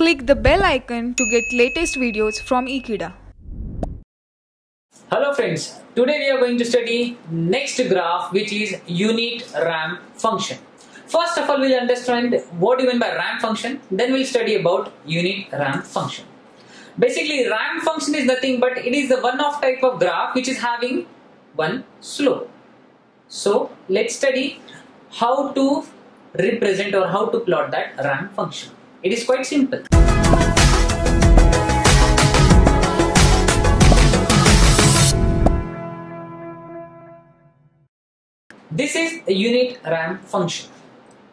Click the bell icon to get latest videos from Ekeeda. Hello friends, today we are going to study next graph which is unit ramp function. First of all we'll understand what you mean by ramp function then we'll study about unit ramp function. Basically ramp function is nothing but it is the one off type of graph which is having one slope. So let's study how to represent or how to plot that ramp function. It is quite simple. This is a unit ramp function.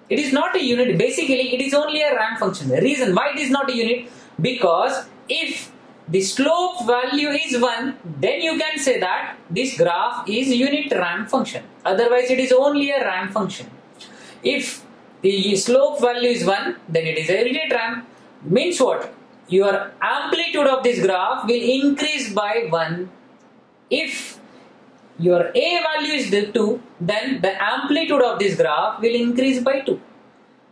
It is not a unit, basically it is only a ramp function. The reason why it is not a unit, because if the slope value is 1, then you can say that this graph is unit ramp function. Otherwise it is only a ramp function. If the slope value is 1, then it is a unit ramp. Means what? Your amplitude of this graph will increase by 1 if your a value is the 2 then the amplitude of this graph will increase by 2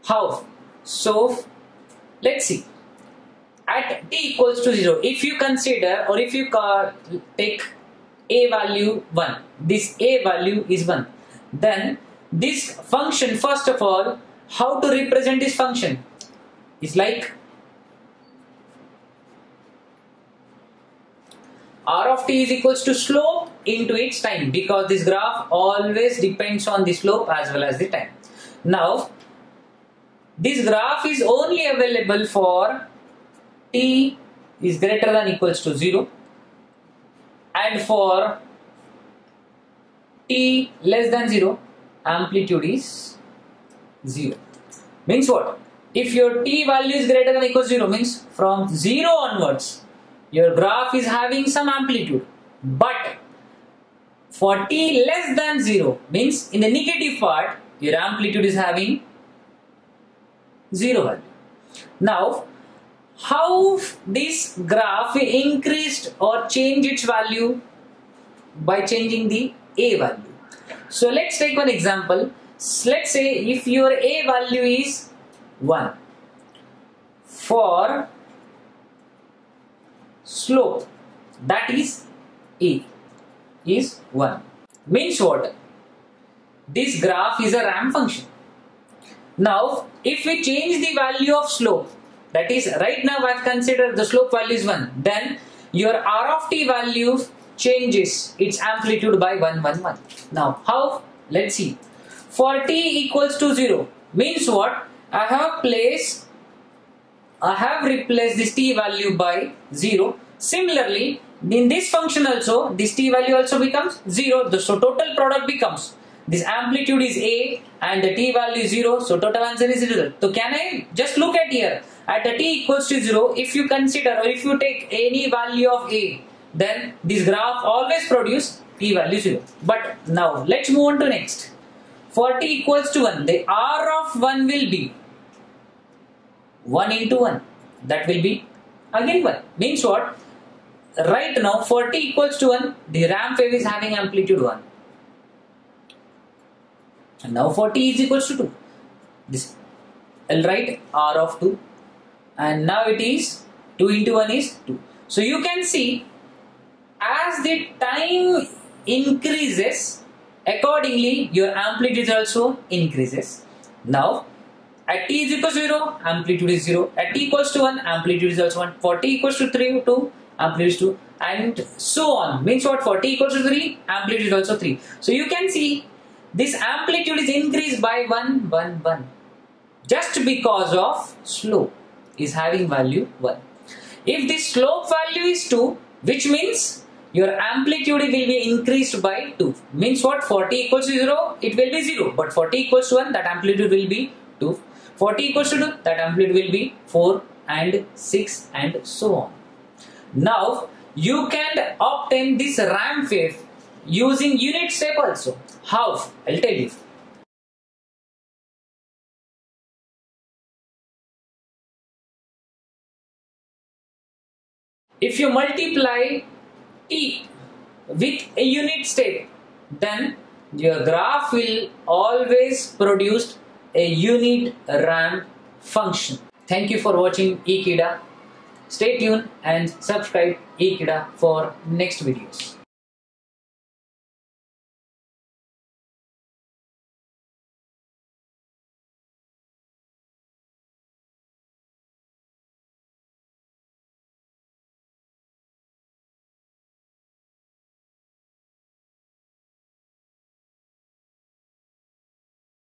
how? So let's see. At t equals to 0 if you consider or if you take a value 1 this a value is 1 then this function first of all how to represent this function is like r of t is equals to slope into its time because this graph always depends on the slope as well as the time. Now, this graph is only available for t is greater than equals to 0 and for t less than 0 amplitude is 0. Means what? If your t value is greater than equals 0 means from 0 onwards your graph is having some amplitude but for t less than 0 means in the negative part your amplitude is having 0 value. Now how this graph increased or change its value by changing the a value. So let's take one example. Let's say if your a value is 1 for slope that is a is 1 means what? This graph is a ramp function. Now if we change the value of slope that is right now I've considered the slope value is 1 then your r of t value changes its amplitude by 1 1 1 now how? Let's see for t equals to 0 means what I have placed I have replaced this t value by 0. Similarly, in this function also, this t value also becomes 0. So total product becomes, this amplitude is a and the t value is 0. So total answer is 0. So can I just look at here, at the t equals to 0, if you consider or if you take any value of a, then this graph always produce t value 0. But now let's move on to next. For t equals to 1, the r of 1 will be 1 into 1 that will be again 1 means what? Right now for t equals to 1 the ramp wave is having amplitude 1 and now for t is equals to 2 this I'll write r of 2 and now it is 2 into 1 is 2 so you can see as the time increases accordingly your amplitude also increases now at t is equal to 0, amplitude is 0. At t equals to 1, amplitude is also 1. For t equals to 3, 2, amplitude is 2. And so on. Means what? For t equals to 3, amplitude is also 3. So you can see this amplitude is increased by 1, 1, 1. Just because of slope is having value 1. If this slope value is 2, which means your amplitude will be increased by 2. Means what? For t equals to 0, it will be 0. But for t equals to 1, that amplitude will be 2. For t equals to 2, that amplitude will be 4 and 6 and so on. Now, you can obtain this ramp wave using unit step also. How? I'll tell you. If you multiply t with a unit step, then your graph will always produce a unit ramp function. Thank you for watching Ekeeda. Stay tuned and subscribe Ekeeda for next videos.